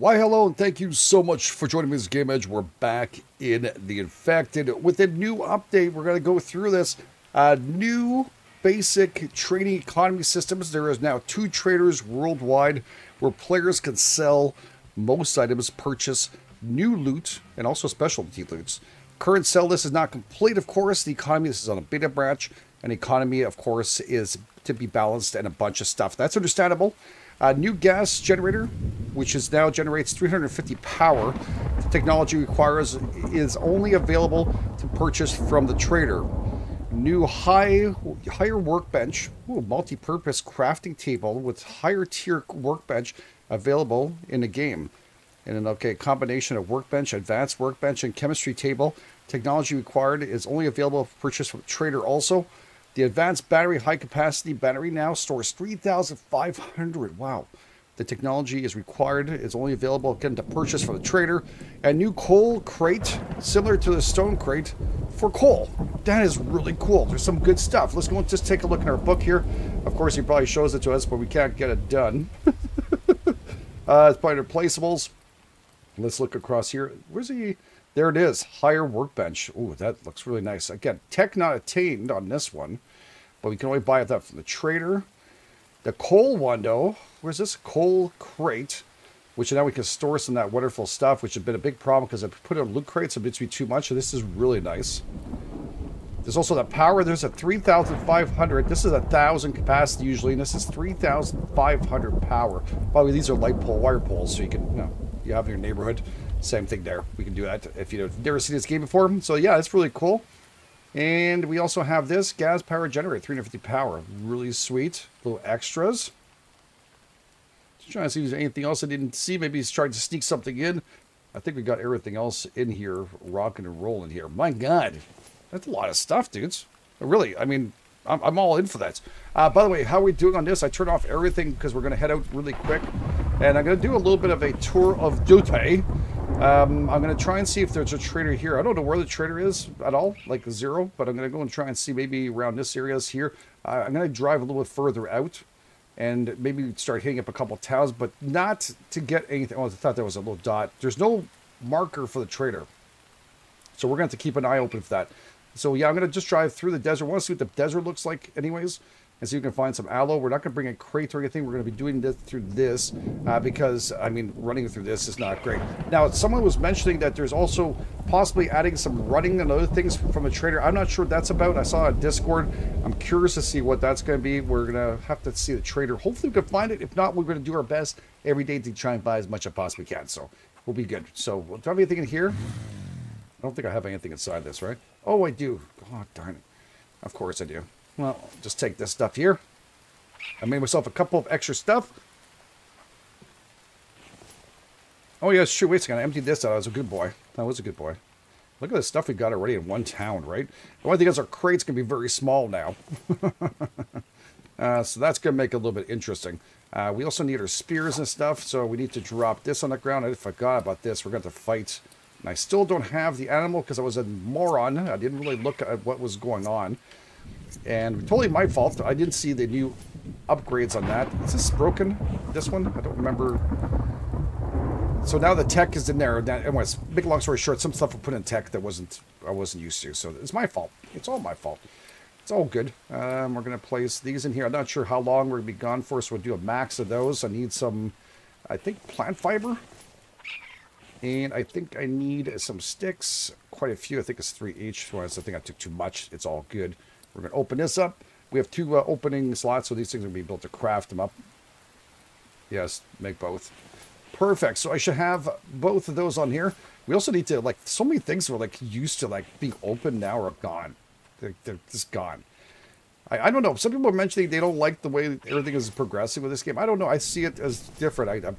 Why, hello, and thank you so much for joining me this GameEdged. We're back in the Infected with a new update. We're going to go through this. Uh, new basic trading economy systems. There is now two traders worldwide where players can sell most items, purchase new loot, and also specialty loots. Current sell list is not complete, of course. The economy, this is on a beta branch. And economy, of course, is to be balanced and a bunch of stuff. That's understandable. A new gas generator, which is now generates 350 power. The technology requires is only available to purchase from the trader. New high higher workbench, ooh, multi-purpose crafting table with higher tier workbench available in the game. And an okay combination of workbench, advanced workbench, and chemistry table. Technology required is only available for purchase from trader also. The advanced battery high capacity battery now stores 3,500. Wow. The technology is required. It's only available again to purchase from the trader. A new coal crate, similar to the stone crate, for coal. That is really cool. There's some good stuff. Let's go and just take a look in our book here. Of course, he probably shows it to us, but we can't get it done. uh, it's probably replaceables. Let's look across here. Where's he? There it is. Higher workbench. Ooh, that looks really nice. Again, tech not attained on this one, but we can only buy that from the trader. The coal one, though, where's this? Coal crate, which now we can store some of that wonderful stuff, which has been a big problem because I put it on loot crates, it makes me too much. So this is really nice. There's also the power. There's a 3,500. This is a 1,000 capacity usually, and this is 3,500 power. By the way, these are light pole wire poles, so you can, you know, you have in your neighborhood. Same thing there. We can do that if you've never seen this game before. So yeah, it's really cool. And we also have this gas power generator, 350 power. Really sweet. Little extras. Just trying to see if there's anything else I didn't see. Maybe he's trying to sneak something in. I think we got everything else in here, rocking and rolling here. My God, that's a lot of stuff, dudes. Really, I mean, I'm, I'm all in for that. Uh, by the way, how are we doing on this? I turned off everything because we're going to head out really quick. And I'm going to do a little bit of a tour of Dute. Um, I'm going to try and see if there's a trader here. I don't know where the trader is at all, like zero, but I'm going to go and try and see maybe around this area is here. Uh, I'm going to drive a little bit further out and maybe start hitting up a couple towns, but not to get anything. Oh, I thought there was a little dot. There's no marker for the trader. So we're going to have to keep an eye open for that. So yeah, I'm going to just drive through the desert. I want to see what the desert looks like anyways and see if we can find some aloe. We're not going to bring a crate or anything. We're going to be doing this through this uh, because, I mean, running through this is not great. Now, someone was mentioning that there's also possibly adding some running and other things from a trader. I'm not sure what that's about. I saw a Discord. I'm curious to see what that's going to be. We're going to have to see the trader. Hopefully we can find it. If not, we're going to do our best every day to try and buy as much as possibly can. So we'll be good. So do I have anything in here? I don't think I have anything inside this, right? Oh, I do. Oh, darn it. Of course I do. Well, just take this stuff here. I made myself a couple of extra stuff. Oh, yeah, sure. Wait a second. I emptied this out. I was a good boy. That was a good boy. Look at the stuff we got already in one town, right? The only thing is our crates can be very small now. uh, so that's going to make it a little bit interesting. Uh, we also need our spears and stuff, so we need to drop this on the ground. I forgot about this. We're going to fight. And I still don't have the animal because I was a moron. I didn't really look at what was going on. And totally my fault. I didn't see the new upgrades on that. Is this broken? This one? I don't remember. So now the tech is in there. Anyways, big long story short, some stuff I put in tech that wasn't I wasn't used to. So it's my fault. It's all my fault. It's all good. Um, we're going to place these in here. I'm not sure how long we're to be gone for, so we'll do a max of those. I need some, I think, plant fiber. And I think I need some sticks. Quite a few. I think it's three each. I think I took too much. It's all good. We're going to open this up. We have two uh, opening slots, so these things are going to be built to craft them up. Yes, make both. Perfect. So I should have both of those on here. We also need to, like, so many things we're, like, used to, like, being open now are gone. They're, they're just gone. I, I don't know. Some people are mentioning they don't like the way everything is progressing with this game. I don't know. I see it as different. I, I'm,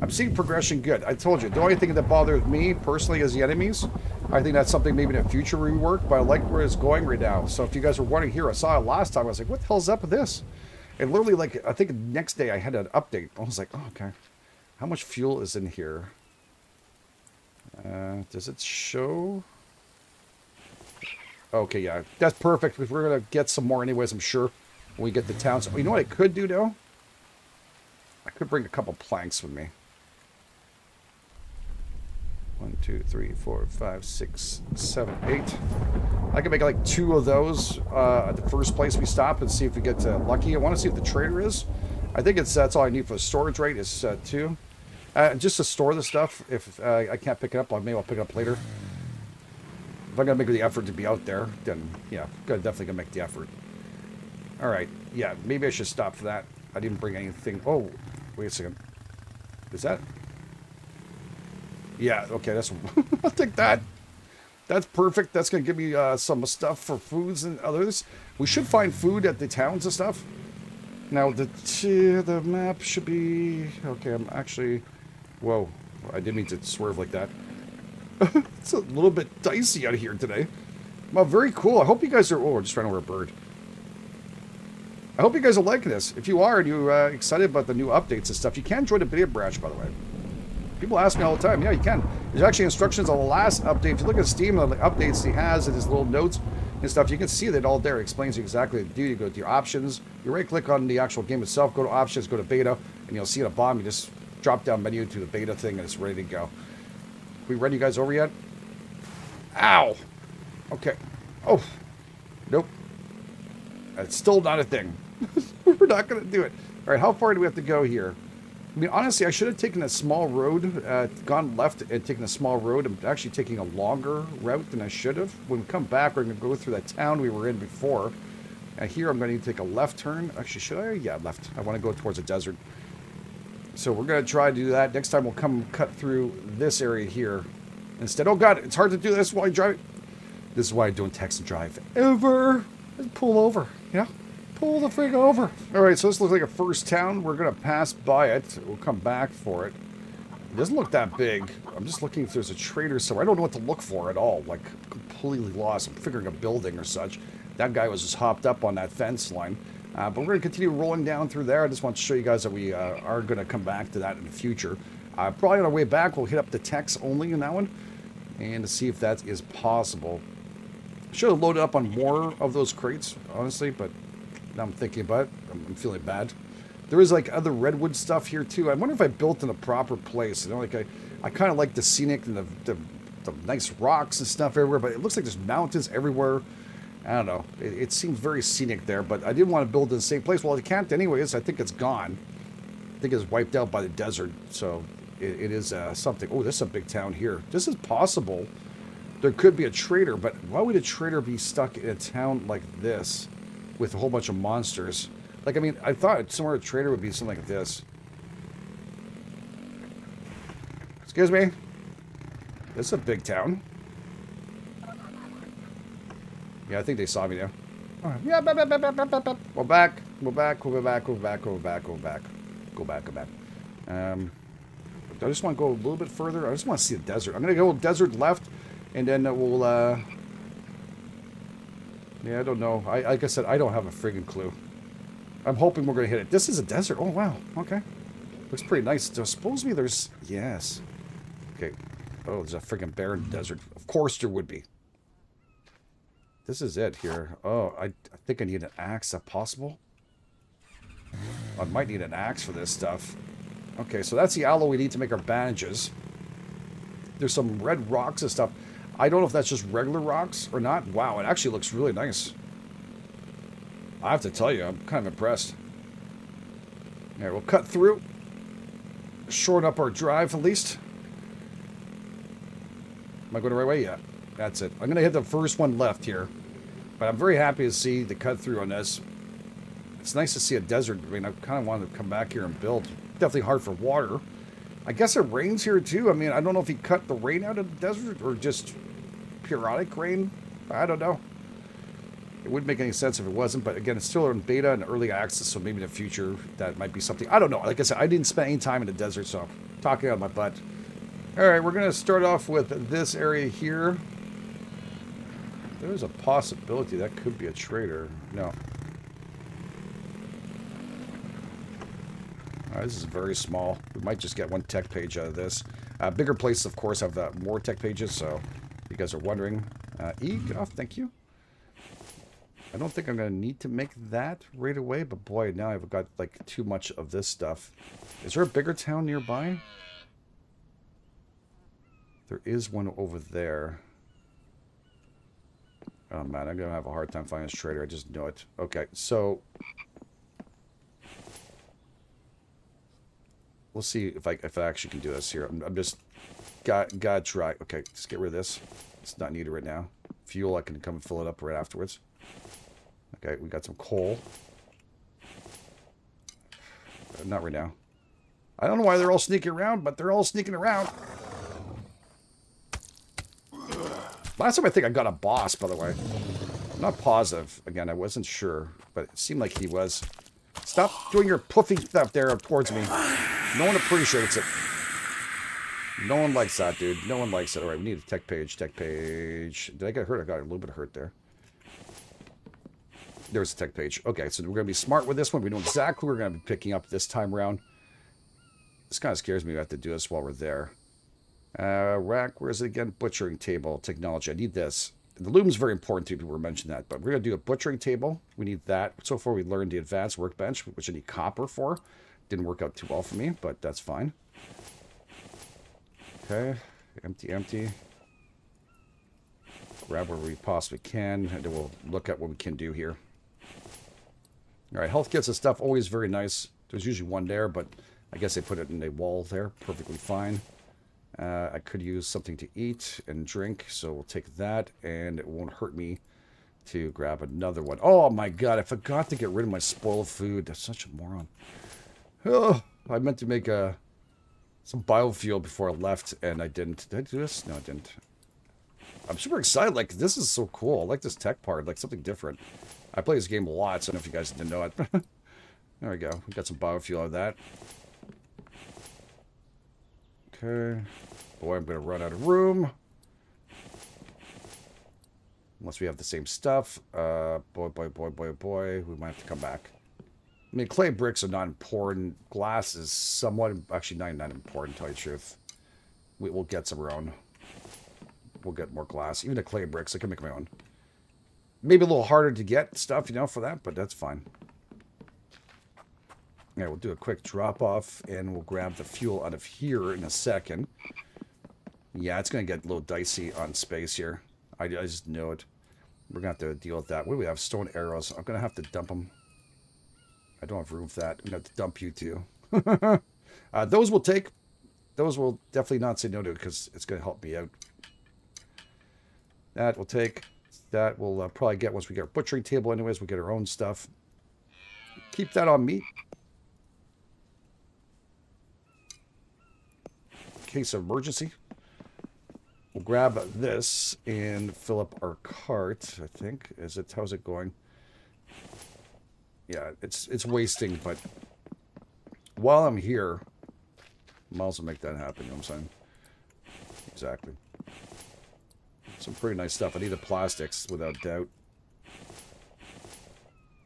I'm seeing progression good. I told you, the only thing that bothers me personally is the enemies. I think that's something maybe in the future rework, but I like where it's going right now. So if you guys are wondering here, I saw it last time. I was like, what the hell's up with this? And literally, like, I think next day I had an update. I was like, oh, okay. How much fuel is in here? Uh, does it show? Okay, yeah. That's perfect. We're going to get some more anyways, I'm sure, when we get the town. So, you know what I could do, though? I could bring a couple planks with me. One, two, three, four, five, six, seven, eight. I could make like two of those uh, at the first place we stop and see if we get uh, lucky. I want to see if the trader is. I think it's that's all I need for the storage rate is uh, two. Uh, just to store the stuff. If uh, I can't pick it up, maybe I'll pick it up later. If I'm gonna make the effort to be out there, then yeah, definitely gonna make the effort. All right, yeah, maybe I should stop for that. I didn't bring anything. Oh, wait a second. Is that? Yeah, okay, that's. I'll take that. That's perfect. That's gonna give me uh, some stuff for foods and others. We should find food at the towns and stuff. Now the the map should be okay. I'm actually. Whoa, I didn't mean to swerve like that. it's a little bit dicey out here today. Well, very cool. I hope you guys are. Oh, we're just trying to wear a bird. I hope you guys will like this. If you are and you're uh, excited about the new updates and stuff, you can join the beta branch, by the way. People ask me all the time. Yeah, you can. There's actually instructions on the last update. If you look at Steam, the updates he has and his little notes and stuff, you can see that all there. It explains you exactly what to do. You go to your options. You right click on the actual game itself, go to options, go to beta, and you'll see at the bottom, you just drop down menu to the beta thing, and it's ready to go. We ready you guys over yet? Ow! Okay. Oh. Nope. It's still not a thing. We're not going to do it. All right, how far do we have to go here? I mean, honestly, I should have taken a small road, uh, gone left and taken a small road. I'm actually taking a longer route than I should have. When we come back, we're going to go through that town we were in before. And here I'm going to take a left turn. Actually, should I? Yeah, left. I want to go towards the desert. So we're going to try to do that. Next time we'll come cut through this area here. Instead, oh god, it's hard to do this while I drive. This is why I don't text and drive ever. Just pull over, yeah? Pull the frig over. All right, so this looks like a first town. We're going to pass by it. We'll come back for it. It doesn't look that big. I'm just looking if there's a trader somewhere. I don't know what to look for at all. Like, completely lost. I'm figuring a building or such. That guy was just hopped up on that fence line. Uh, but we're going to continue rolling down through there. I just want to show you guys that we uh, are going to come back to that in the future. Uh, probably on our way back, we'll hit up the techs only in that one and to see if that is possible. Should have loaded up on more of those crates, honestly, but now I'm thinking about it. I'm, feeling bad. There is like other redwood stuff here too. I wonder if I built in a proper place. You know, like I, I kind of like the scenic and the, the, the, nice rocks and stuff everywhere, but it looks like there's mountains everywhere. I don't know. It, it seems very scenic there, but I didn't want to build in the same place. Well, I can't anyways. I think it's gone. I think it's wiped out by the desert. So it, it is uh, something. Oh, this is a big town here. This is possible. There could be a trader, but why would a trader be stuck in a town like this with a whole bunch of monsters. Like, I mean, I thought somewhere a trader would be something like this. Excuse me. This is a big town. Yeah, I think they saw me now. Right. Yeah, blah, we're back. We're back. We're back. We're back. We're back. We're back. Go back. Go back. Um, I just want to go a little bit further. I just want to see the desert. I'm going to go desert left, and then uh, we'll uh, yeah, I don't know. I like I said, I don't have a friggin' clue. I'm hoping we're gonna hit it. This is a desert. Oh wow. Okay. Looks pretty nice. So supposedly there's yes. Okay. Oh, there's a friggin' barren desert. Of course there would be. This is it here. Oh, I, I think I need an axe. Is that possible? I might need an axe for this stuff. Okay, so that's the aloe we need to make our bandages. There's some red rocks and stuff. I don't know if that's just regular rocks or not. Wow, it actually looks really nice. I have to tell you, I'm kind of impressed. Alright, we'll cut through. Shorten up our drive at least. Am I going the right way? Yeah, that's it. I'm going to hit the first one left here. But I'm very happy to see the cut through on this. It's nice to see a desert. I mean, I kind of wanted to come back here and build. Definitely hard for water. I guess it rains here too. I mean, I don't know if he cut the rain out of the desert or just periodic rain. I don't know. It wouldn't make any sense if it wasn't, but again, it's still in beta and early access, so maybe in the future that might be something. I don't know. Like I said, I didn't spend any time in the desert, so I'm talking out of my butt. All right, we're going to start off with this area here. There's a possibility that could be a trader. No. This is very small. We might just get one tech page out of this. Uh, bigger places, of course, have uh, more tech pages, so guys are wondering. Uh, e, get off, thank you. I don't think I'm going to need to make that right away, but boy, now I've got like too much of this stuff. Is there a bigger town nearby? There is one over there. Oh man, I'm gonna have a hard time finding this trader. I just know it. Okay, so we'll see if I if I actually can do this here. I'm, I'm just got got try. Okay, just get rid of this. It's not needed right now. Fuel, I can come and fill it up right afterwards. Okay, we got some coal. Uh, not right now. I don't know why they're all sneaking around, but they're all sneaking around. Last time I think I got a boss, by the way. I'm not positive. Again, I wasn't sure, but it seemed like he was. Stop doing your puffy stuff there towards me. No one appreciates it. No one likes that, dude. No one likes it. All right, we need a tech page. Tech page. Did I get hurt? I got a little bit of hurt there. There's a tech page. Okay, so we're going to be smart with this one. We know exactly what we're going to be picking up this time around. This kind of scares me. We have to do this while we're there. Uh, rack, where is it again? Butchering table, technology. I need this. The loom's very important to people were mentioning that, but we're going to do a butchering table. We need that. So far, we learned the advanced workbench, which I need copper for. Didn't work out too well for me, but that's fine. Okay, empty, empty. Grab where we possibly can, and then we'll look at what we can do here. All right, health kits and stuff, always very nice. There's usually one there, but I guess they put it in a wall there, perfectly fine. Uh, I could use something to eat and drink, so we'll take that, and it won't hurt me to grab another one. Oh my god, I forgot to get rid of my spoiled food. That's such a moron. Oh, I meant to make a some biofuel before I left, and I didn't. Did I do this? No, I didn't. I'm super excited. Like, this is so cool. I like this tech part, like something different. I play this game a lot, so I don't know if you guys didn't know it. there we go. We got some biofuel out of that. Okay. Boy, I'm going to run out of room. Unless we have the same stuff. Uh, boy, boy, boy, boy, boy. We might have to come back. I mean, clay bricks are not important. Glass is somewhat... Actually, not, not important, to tell you the truth. We, we'll get some of our own. We'll get more glass. Even the clay bricks, I can make my own. Maybe a little harder to get stuff, you know, for that, but that's fine. Yeah, we'll do a quick drop off and we'll grab the fuel out of here in a second. Yeah, it's going to get a little dicey on space here. I, I just know it. We're going to have to deal with that. What do we have? Stone arrows. I'm going to have to dump them. I don't have room for that. I'm going to dump you too. uh, those will take. Those will definitely not say no to because it's going to help me out. That will take. That we'll uh, probably get once we get our butchering table anyways. We'll get our own stuff. Keep that on me. case of emergency. We'll grab this and fill up our cart, I think. Is it how's it going? Yeah, it's it's wasting, but while I'm here, I might as well make that happen, you know what I'm saying? Exactly. Some pretty nice stuff. I need the plastics, without doubt.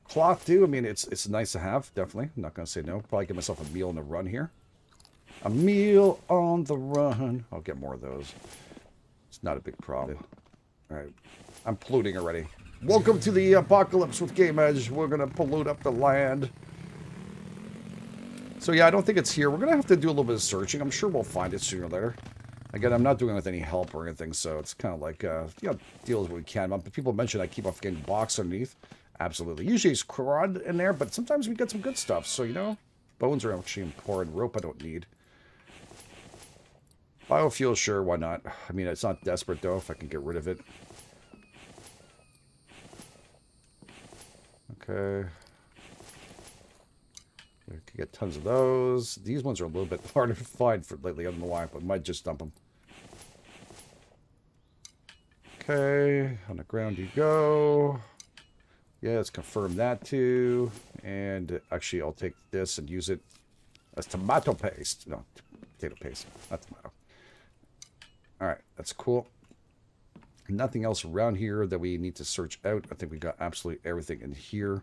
Cloth, too. I mean, it's it's nice to have, definitely. I'm not going to say no. Probably give myself a meal in the run here. A meal on the run. I'll get more of those. It's not a big problem. All right. I'm polluting already. Welcome to the apocalypse with GameEdged. We're going to pollute up the land. So yeah, I don't think it's here. We're going to have to do a little bit of searching. I'm sure we'll find it sooner or later. Again, I'm not doing it with any help or anything, so it's kind of like, uh, you know, deal with what we can. But people mention I keep off getting box underneath. Absolutely. Usually it's crud in there, but sometimes we get some good stuff. So, you know, bones are actually important. Rope I don't need. Biofuel, sure, why not? I mean, it's not desperate, though, if I can get rid of it. Okay. We could get tons of those. These ones are a little bit harder to find for lately. I don't know why, but I might just dump them. Okay, on the ground you go. Yeah, let's confirm that too. And actually, I'll take this and use it as tomato paste. No, potato paste, not tomato. All right, that's cool. Nothing else around here that we need to search out. I think we got absolutely everything in here.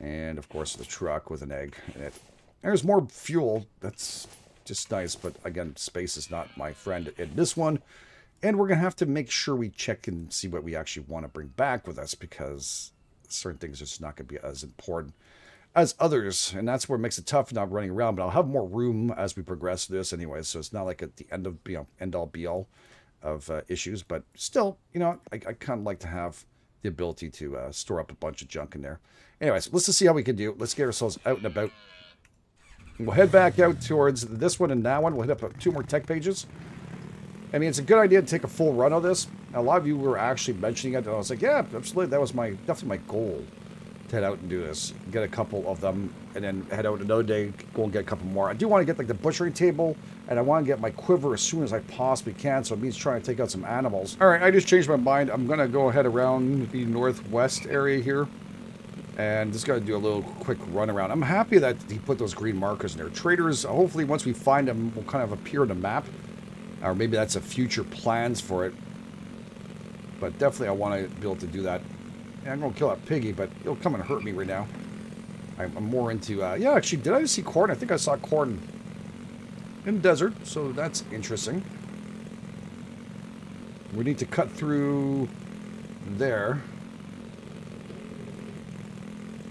And, of course, the truck with an egg in it. There's more fuel. That's just nice. But, again, space is not my friend in this one. And we're going to have to make sure we check and see what we actually want to bring back with us because certain things are just not going to be as important. as others, and that's where it makes it tough not running around. But I'll have more room as we progress this anyway, so it's not like at the end of you know end all be all of uh, issues. But still, you know, I, I kind of like to have the ability to uh, store up a bunch of junk in there. Anyways, let's just see how we can do. Let's get ourselves out and about. We'll head back out towards this one and that one. We'll hit up two more tech pages. I mean, it's a good idea to take a full run of this. A lot of you were actually mentioning it, and I was like, yeah, absolutely. That was my definitely my goal head out and do this. Get a couple of them, and then head out another day, go and get a couple more. I do want to get like the butchering table, and I want to get my quiver as soon as I possibly can, so it means trying to take out some animals. All right, I just changed my mind. I'm going to go ahead around the northwest area here, and just got to do a little quick run around. I'm happy that he put those green markers in there. Traders, hopefully once we find them, will kind of appear on the map, or maybe that's a future plans for it. But definitely I want to be able to do that I'm going to kill that piggy, but it'll come and hurt me right now. I'm, I'm more into... Uh, yeah, actually, did I see corn? I think I saw corn in desert, so that's interesting. We need to cut through there.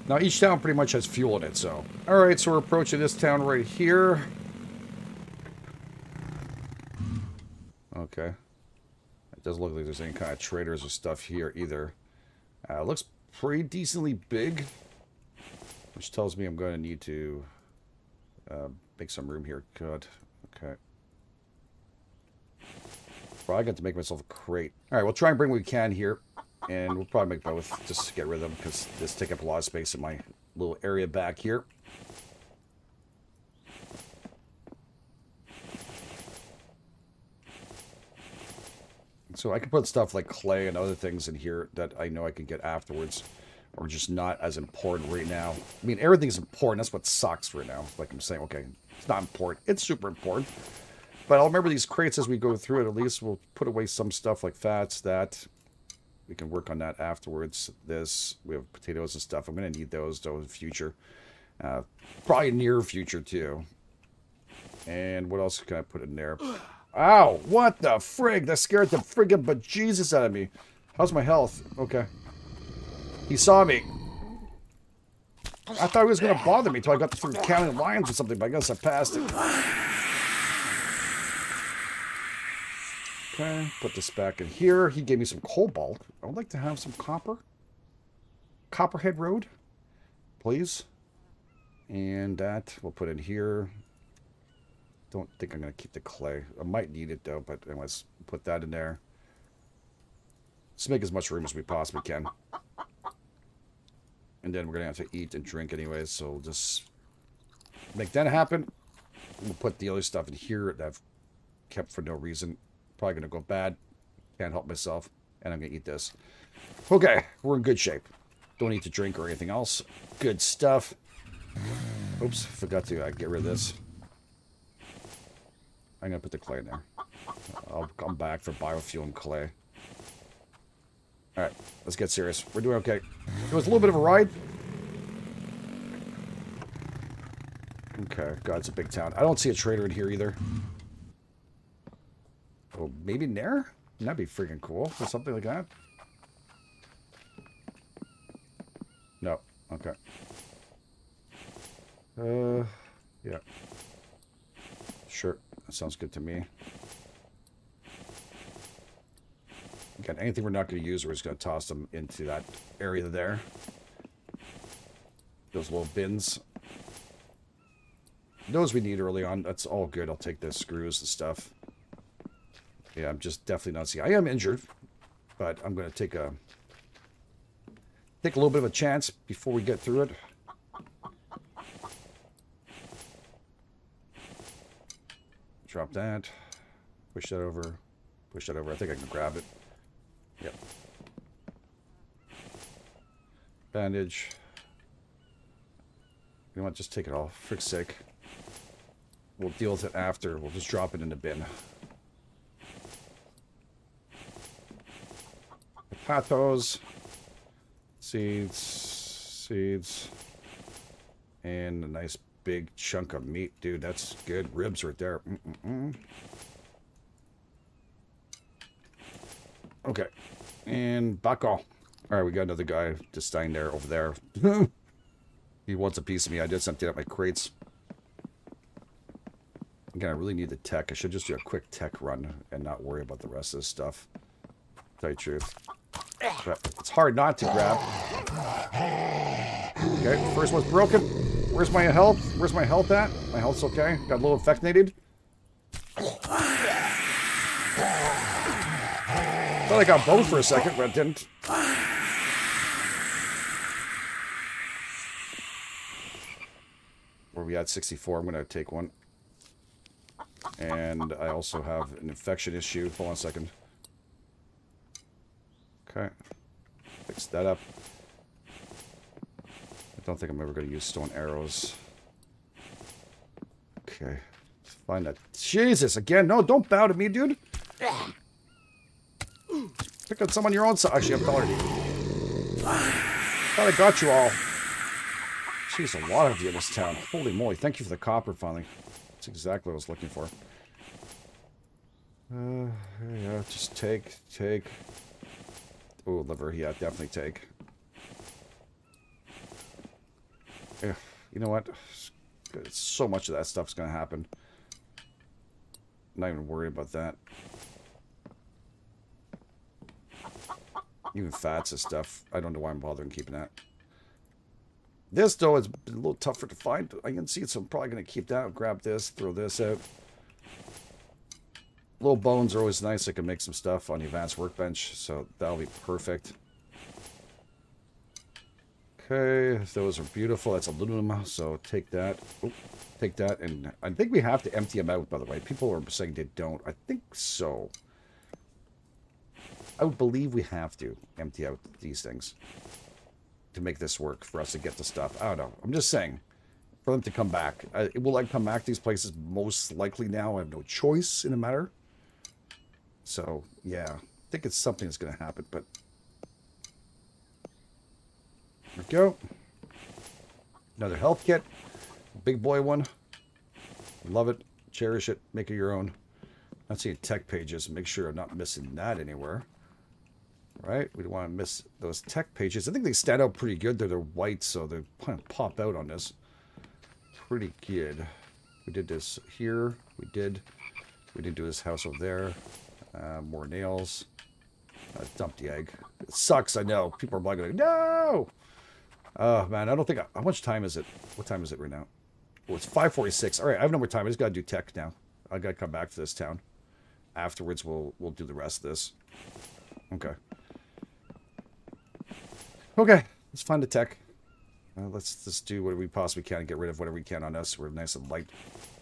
Now, each town pretty much has fuel in it, so... Alright, so we're approaching this town right here. Okay. It doesn't look like there's any kind of traders or stuff here either. Uh, looks pretty decently big, which tells me I'm going to need to uh, make some room here. Good. Okay. Probably got to make myself a crate. All right, we'll try and bring what we can here, and we'll probably make both just to get rid of them because this take up a lot of space in my little area back here. So I can put stuff like clay and other things in here that I know I can get afterwards. Or just not as important right now. I mean, everything's important. That's what sucks right now. Like I'm saying, okay, it's not important. It's super important. But I'll remember these crates as we go through it. At least we'll put away some stuff like fats, that. We can work on that afterwards. This, we have potatoes and stuff. I'm going to need those, though, in the future. Uh, probably near future, too. And what else can I put in there? Ow! What the frig? That scared the friggin' bejesus out of me. How's my health? Okay. He saw me. I thought he was to bother me until I got through counting lions or something, but I guess I passed it. Okay, put this back in here. He gave me some cobalt. I would like to have some copper. Copperhead Road, please. And that we'll put in here don't think I'm going to keep the clay. I might need it, though, but anyways, put that in there. Let's make as much room as we possibly can. And then we're going to have to eat and drink anyways, so we'll just make that happen. We'll put the other stuff in here that I've kept for no reason. Probably going to go bad. Can't help myself. And I'm going to eat this. Okay, we're in good shape. Don't need to drink or anything else. Good stuff. Oops, forgot to uh, get rid of this. I'm gonna put the clay in there. I'll come back for biofuel and clay. Alright, let's get serious. We're doing okay. It was a little bit of a ride. Okay, God, it's a big town. I don't see a trader in here either. Oh, maybe Nair? That'd be freaking cool. Or something like that. No. Okay. Uh, yeah. Sure. That sounds good to me. Again, anything we're not going to use, we're just going to toss them into that area there. Those little bins. Those we need early on. That's all good. I'll take the screws and stuff. Yeah, I'm just definitely not seeing. I am injured, but I'm going to take a take a little bit of a chance before we get through it. Drop that. Push that over. Push that over. I think I can grab it. Yep. Bandage. You know what? Just take it off. For sake. We'll deal with it after. We'll just drop it in the bin. Potatoes. Seeds. Seeds. And a nice big chunk of meat, dude. That's good. Ribs right there. Mm -mm -mm. Okay. And back off. All right, we got another guy just standing there over there. He wants a piece of me. I just emptied out my crates. Again, I really need the tech. I should just do a quick tech run and not worry about the rest of this stuff. Tell you the truth. But it's hard not to grab. Okay, first one's broken. Where's my health? Where's my health at? My health's okay. Got a little infected. Thought I got both for a second, but I didn't. Where we at 64, I'm going to take one. And I also have an infection issue. Hold on a second. Okay. Fix that up. Don't think I'm ever going to use stone arrows. Okay. Let's Find that. Jesus, again. No, don't bow to me, dude. Pick up some on your own side. Actually, I'm taller Thought I got you all. Jeez, a lot of you in this town. Holy moly. Thank you for the copper, finally. That's exactly what I was looking for. Uh, yeah, just take, take. Oh, liver, yeah, definitely take. Yeah, Eh, you know what? So much of that stuff's going to happen. not even worried about that. Even fats and stuff. I don't know why I'm bothering keeping that. This, though, is a little tougher to find. I can see it, so I'm probably going to keep that. Grab this, throw this out. Little bones are always nice. I can make some stuff on the advanced workbench, so that'll be perfect. Okay, those are beautiful. That's aluminum, so take that. Take that, and I think we have to empty them out, by the way. People are saying they don't. I think so. I would believe we have to empty out these things to make this work for us to get the stuff. I don't know. I'm just saying for them to come back. Uh, will I come back to these places? Most likely now. I have no choice in the matter. So, yeah. I think it's something that's going to happen, but... There we go. Another health kit. Big boy one. Love it. Cherish it. Make it your own. Not seeing tech pages. Make sure I'm not missing that anywhere right? We don't want to miss those tech pages. I think they stand out pretty good. They're, they're white, so they kind of pop out on this. Pretty good. We did this here. We did. We didn't do this house over there. Uh, more nails. Uh, dump the egg. It sucks, I know. People are probably going, no! Oh, man, I don't think... I, how much time is it? What time is it right now? Oh, it's 5.46. All right, I have no more time. I just got to do tech now. I got to come back to this town. Afterwards, we'll we'll do the rest of this. Okay. Okay, let's find the tech. Uh, let's just do what we possibly can and get rid of whatever we can on us. We're nice and light.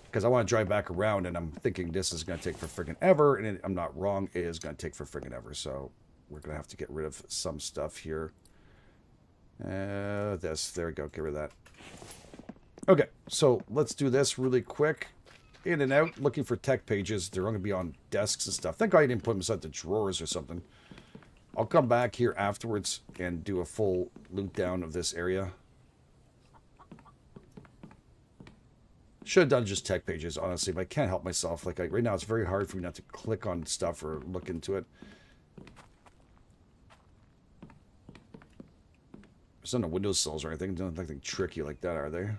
Because I want to drive back around, and I'm thinking this is going to take for friggin' ever, and it, I'm not wrong. It is going to take for friggin' ever, so we're going to have to get rid of some stuff here. Uh, this, there we go, get rid of that. Okay, so let's do this really quick. In and out, looking for tech pages. They're going to be on desks and stuff. Thank God I didn't put them inside the drawers or something. I'll come back here afterwards and do a full loot down of this area. Should have done just tech pages, honestly, but I can't help myself. Like, I, right now, it's very hard for me not to click on stuff or look into it. There's no window sills or anything. Don't anything tricky like that, are they?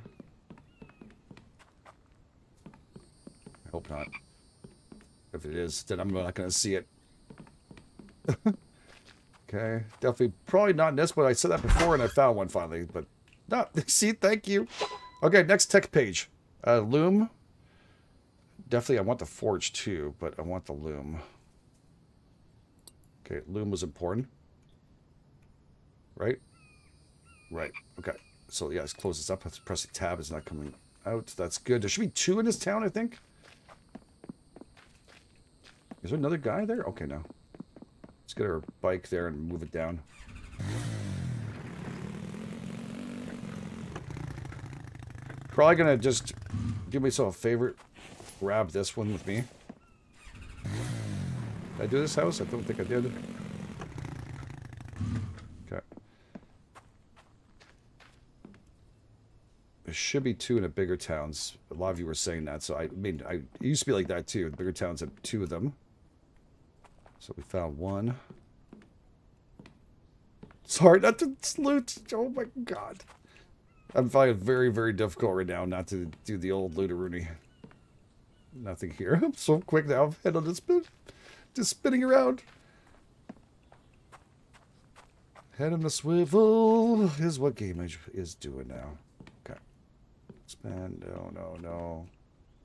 I hope not. If it is, then I'm not going to see it. Okay, definitely, probably not in this, but I said that before and I found one finally, but no, see, thank you. Okay, next tech page. Uh, loom. Definitely, I want the forge too, but I want the loom. Okay, loom was important. Right? Right, okay. So, yeah, let's close this up. Let's press the tab. It's not coming out. That's good. There should be two in this town, I think. Is there another guy there? Okay, no. Let's get our bike there and move it down. Probably gonna just do myself a favor. Grab this one with me. Did I do this house? I don't think I did. Okay. There should be two in the bigger towns. A lot of you were saying that, so I, mean, I, used to be like that too. The bigger towns have two of them. So we found one. Sorry, not to loot. Oh my god. I'm finding it very, very difficult right now not to do the old Rooney. Nothing here. I'm so quick now. Head on the spin. Just spinning around. Head on the swivel is what Game is doing now. Expand. No, no, no.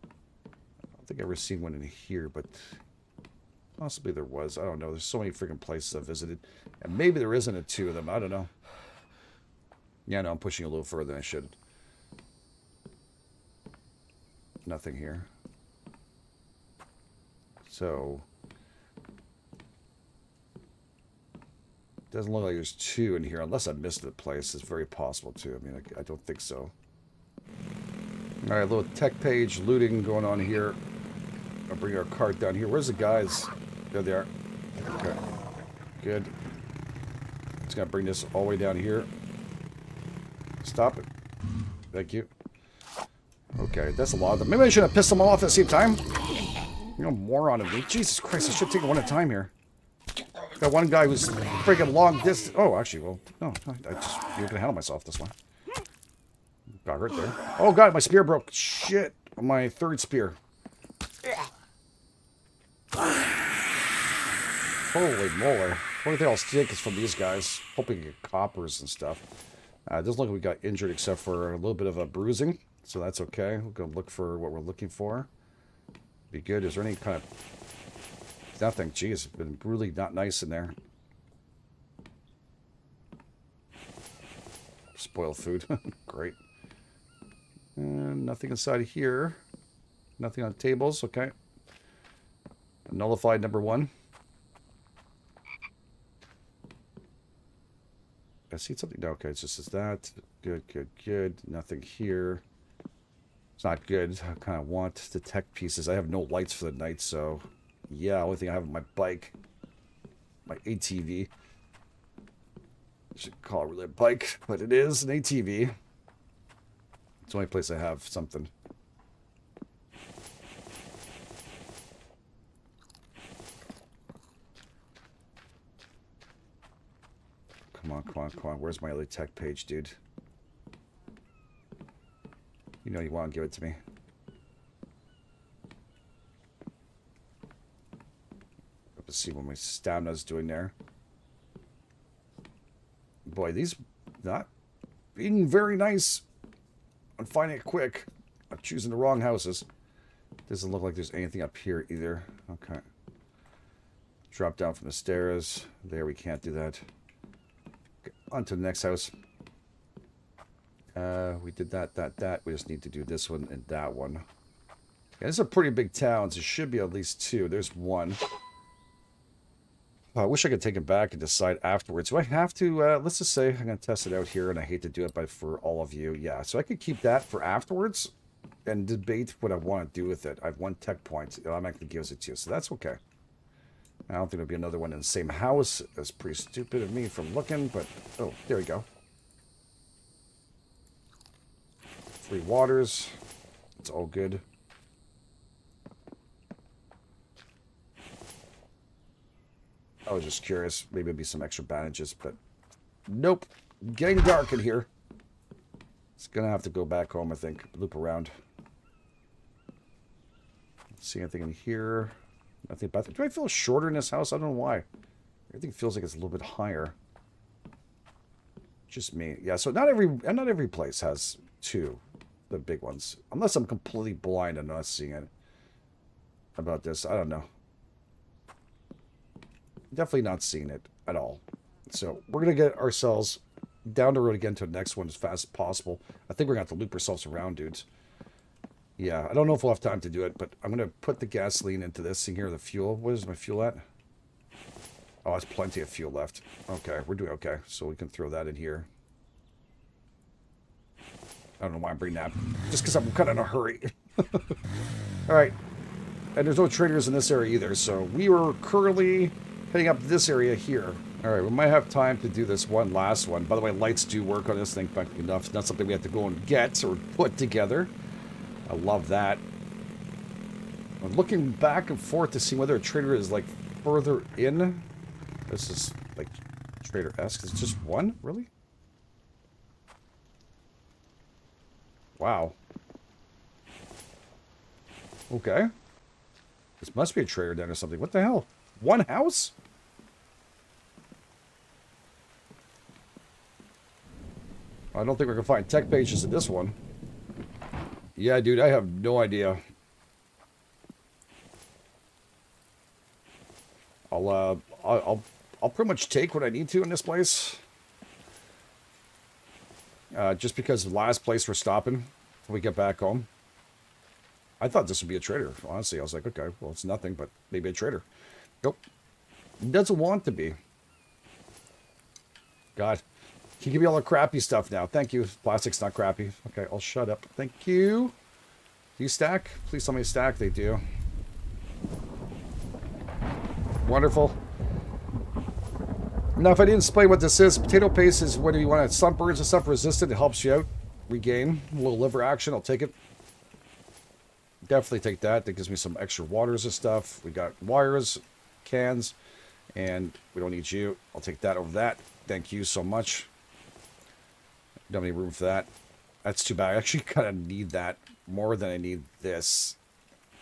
I don't think I've ever seen one in here, but possibly there was. I don't know. There's so many freaking places I've visited. And maybe there isn't a two of them. I don't know. Yeah, no, I'm pushing a little further than I should. Nothing here. So, doesn't look like there's two in here, unless I missed the place. It's very possible, too. I mean, I, I don't think so. All right, a little tech page looting going on here. I'll bring our cart down here. Where's the guys? There they are. Okay. Good. Just gonna bring this all the way down here. Stop it. Thank you. Okay, that's a lot of them. Maybe I should have pissed them all off at the same time. You're a moron of me. Jesus Christ, I should take one at a time here. That one guy was freaking long distance. Oh, actually, well, no, I just you're gonna handle myself this one. Got hurt there. Oh god, my spear broke. Shit, my third spear. Holy moly. What if they all stick is from these guys? Hoping to get coppers and stuff. Uh, doesn't look like we got injured except for a little bit of a bruising. So that's okay. We're to look for what we're looking for. Be good. Is there any kind of... Nothing. Geez, it's been really not nice in there. Spoiled food. Great. And nothing inside here. Nothing on tables. Okay. Nullified number one. I see something. No, okay, it's just as that. Good, good, good. Nothing here. It's not good. I kind of want the tech pieces. I have no lights for the night, so yeah, only thing I have on my bike, my ATV. Should call it really a bike, but it is an ATV. It's the only place I have something. Come on, come on, come on. Where's my other tech page, dude? You know you want to give it to me. Let's see what my stamina's doing there. Boy, these not being very nice on finding it quick. I'm choosing the wrong houses. Doesn't look like there's anything up here either. Okay. Drop down from the stairs. There, we can't do that on to the next house. Uh, we did that, that, that. We just need to do this one and that one. Yeah, this is a pretty big town, so it should be at least two. There's one. I wish I could take it back and decide afterwards. Do I have to, uh, let's just say I'm going to test it out here, and I hate to do it, but for all of you, yeah. So I could keep that for afterwards and debate what I want to do with it. I have one tech point. It automatically gives it to you, so that's okay. I don't think there'll be another one in the same house. That's pretty stupid of me from looking, but... Oh, there we go. Three waters. It's all good. I was just curious. Maybe it'd be some extra bandages, but... Nope. Getting dark in here. It's gonna have to go back home, I think. Loop around. See anything in here? Nothing that. Do I feel shorter in this house? I don't know why. Everything feels like it's a little bit higher. Just me. Yeah, so not every and not every place has two, the big ones. Unless I'm completely blind and not seeing it. About this, I don't know. Definitely not seeing it at all. So we're gonna get ourselves down the road again to the next one as fast as possible. I think we're gonna have to loop ourselves around, dudes. Yeah, I don't know if we'll have time to do it, but I'm going to put the gasoline into this thing here, the fuel. What is my fuel at? Oh, there's plenty of fuel left. Okay, we're doing okay. So we can throw that in here. I don't know why I'm bringing that. Just because I'm kind of in a hurry. All right. And there's no traders in this area either, so we were currently heading up this area here. All right, we might have time to do this one last one. By the way, lights do work on this thing enough. It's not something we have to go and get or put together. I love that. I'm looking back and forth to see whether a trader is like further in. This is like trader-esque. It's just one, really? Wow. Okay. This must be a trader den or something. What the hell? One house? I don't think we're going to find tech pages in this one. Yeah, dude, I have no idea. I'll, uh, I'll, I'll pretty much take what I need to in this place. Uh, just because the last place we're stopping when we get back home. I thought this would be a trader, honestly. I was like, okay, well, it's nothing, but maybe a trader. Nope. It doesn't want to be. God. Can you give me all the crappy stuff now? Thank you. Plastic's not crappy. Okay, I'll shut up. Thank you. Do you stack? Please tell me stack. They do. Wonderful. Now, if I didn't explain what this is, potato paste is whether you want to sunburns and stuff resistant. It helps you out. Regain a little liver action. I'll take it. Definitely take that. That gives me some extra waters and stuff. We got wires, cans, and we don't need you. I'll take that over that. Thank you so much. Don't have any room for that. That's too bad. I actually kind of need that more than I need this.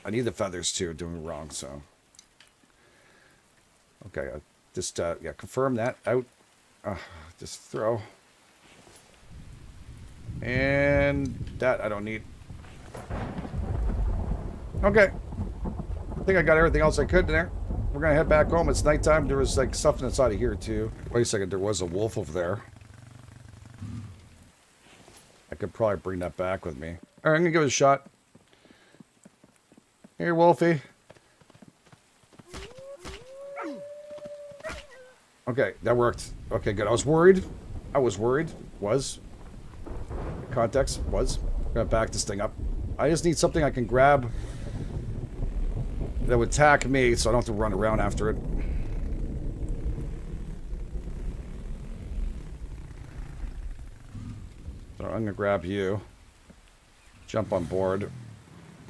I need the feathers too, doing wrong, so. Okay, uh, just, uh, yeah, confirm that out. Uh, just throw. And that I don't need. Okay. I think I got everything else I could there. We're to head back home. It's nighttime. There was like stuff inside of here too. Wait a second. There was a wolf over there. I could probably bring that back with me. All right, I'm to give it a shot. Here, Wolfie. Okay, that worked. Okay, good. I was worried. I was worried. Was. Context. Was. I'm to back this thing up. I just need something I can grab that would attack me so I don't have to run around after it. So I'm to grab you. Jump on board.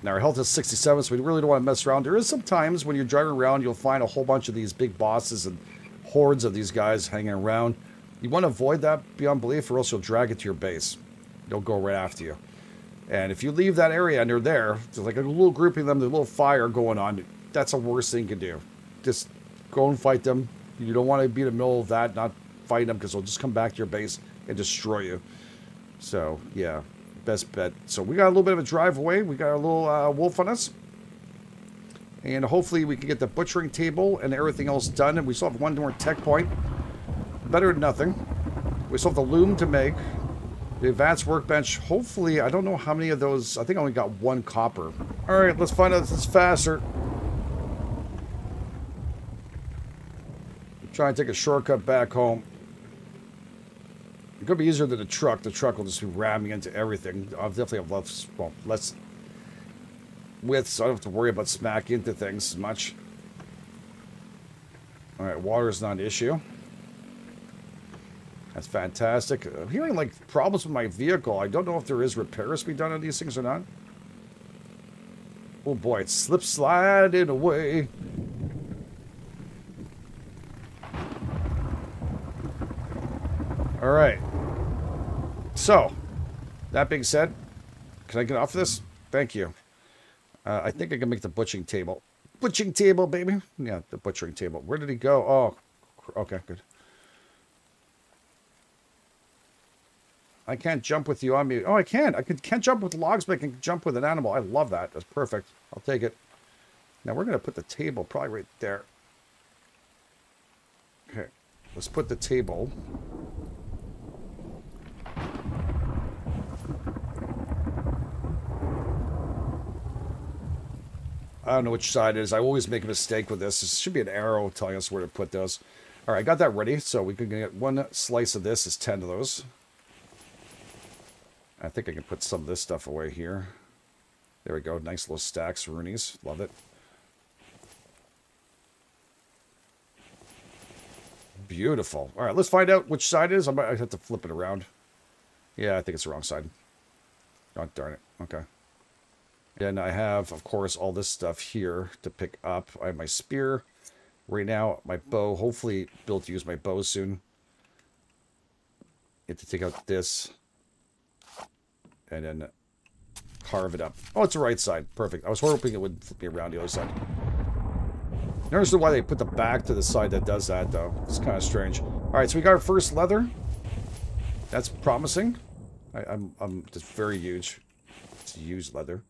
Now our health is 67, so we really don't want to mess around. There is some times when you're driving around, you'll find a whole bunch of these big bosses and hordes of these guys hanging around. You want to avoid that beyond belief, or else you'll drag it to your base. They'll go right after you. And if you leave that area and they're there, there's like a little grouping of them, there's a little fire going on. That's the worst thing you can do. Just go and fight them. You don't want to be in the middle of that, not fight them, because they'll just come back to your base and destroy you. So, yeah, best bet. So we got a little bit of a drive away. We got a little uh, wolf on us. And hopefully we can get the butchering table and everything else done. And we still have one more tech point. Better than nothing. We still have the loom to make. The advanced workbench, hopefully, I don't know how many of those, I think I only got one copper. All right, let's find out if it's faster. Try and take a shortcut back home. It could be easier than the truck. The truck will just be ramming into everything. I'll definitely have less, well, less width, so I don't have to worry about smacking into things as much. All right, water is not an issue. That's fantastic. I'm hearing like problems with my vehicle. I don't know if there is repairs to be done on these things or not. Oh boy, it's slip sliding away. All right. So, that being said, can I get off this? Thank you. Uh, I think I can make the butchering table. Butchering table, baby. Yeah, the butchering table. Where did he go? Oh, okay, good. I can't jump with you on me. Oh, I can. I can, can't jump with logs, but I can jump with an animal. I love that. That's perfect. I'll take it. Now we're going to put the table probably right there. Okay. Let's put the table. I don't know which side it is. I always make a mistake with this. This should be an arrow telling us where to put those. All right, I got that ready. So we can get one slice of this is 10 of those. I think I can put some of this stuff away here. There we go. Nice little stacks, Roonies. Love it. Beautiful. All right, let's find out which side it is. I might have to flip it around. Yeah, I think it's the wrong side. Oh, darn it. Okay. And I have, of course, all this stuff here to pick up. I have my spear. Right now, my bow. Hopefully, able to use my bow soon. Get to take out this. And then carve it up. Oh, it's the right side. Perfect. I was hoping it would flip me around the other side. Never understood why they put the back to the side that does that, though. It's kind of strange. All right, so we got our first leather. That's promising. I, I'm, I'm just very huge. It's used leather.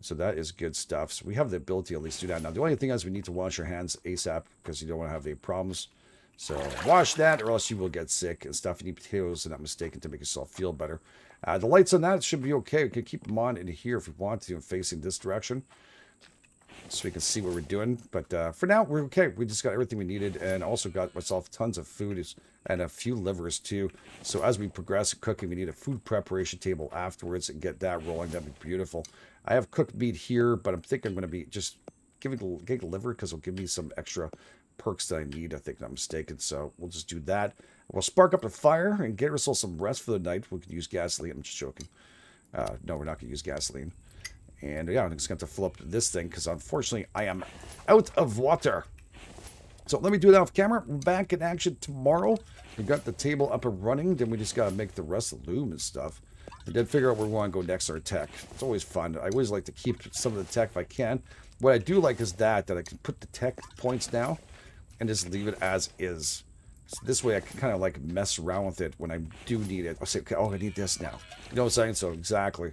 So that is good stuff. So we have the ability to at least do that. Now, the only thing is we need to wash our hands ASAP because you don't want to have any problems. So wash that or else you will get sick and stuff. You need potatoes, and not mistaken, to make yourself feel better. Uh, the lights on that should be okay. We can keep them on in here if we want to, facing this direction. So we can see what we're doing. But uh, for now, we're okay. We just got everything we needed and also got myself tons of food and a few livers too. So as we progress in cooking, we need a food preparation table afterwards and get that rolling. That'd be beautiful. I have cooked meat here, but I'm thinking I'm going to be just giving a liver because it'll give me some extra perks that I need. I think I'm mistaken. So we'll just do that. We'll spark up the fire and get ourselves some rest for the night. We can use gasoline. I'm just joking. Uh, no, we're not going to use gasoline. And yeah, I'm just going to fill up this thing because unfortunately I am out of water. So let me do that off camera. We're back in action tomorrow. We got the table up and running. Then we just got to make the rest of the loom and stuff. I did figure out where we want to go next our tech. It's always fun. I always like to keep some of the tech if I can. What I do like is that, that I can put the tech points now and just leave it as is. So this way I can kind of like mess around with it when I do need it. I'll say, okay, oh, I need this now. You know what I'm saying? So exactly.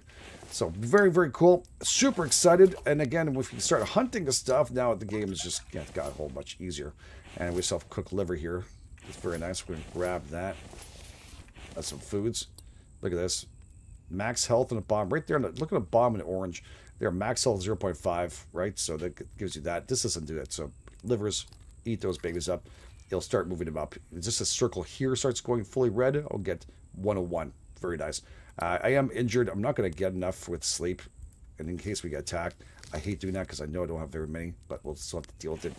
So very, very cool. Super excited. And again, if we start hunting the stuff, now the game is just yeah, got a whole much easier. And we self-cooked liver here. It's very nice. We're going to grab that. That's some foods. Look at this. Max health and a bomb. Right there. Look at a bomb in orange. There, max health 0.5, right? So that gives you that. This doesn't do that. So livers, eat those babies up. You'll start moving them up. Just a circle here starts going fully red. I'll get 101. Very nice. Uh, I am injured. I'm not going to get enough with sleep. And in case we get attacked, I hate doing that because I know I don't have very many, but we'll still have to deal with it.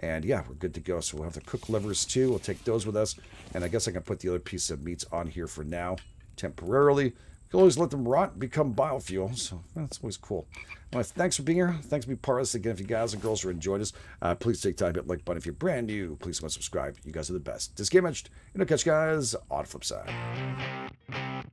And yeah, we're good to go. So we'll have the cook livers too. We'll take those with us. And I guess I can put the other piece of meats on here for now, temporarily. Can always let them rot become biofuel. So that's always cool. Well, thanks for being here. Thanks for being part of this. Again, if you guys and girls are enjoying us, uh, please take time to hit like button. If you're brand new, please want to subscribe. You guys are the best. This. And I'll catch you guys on the flip side.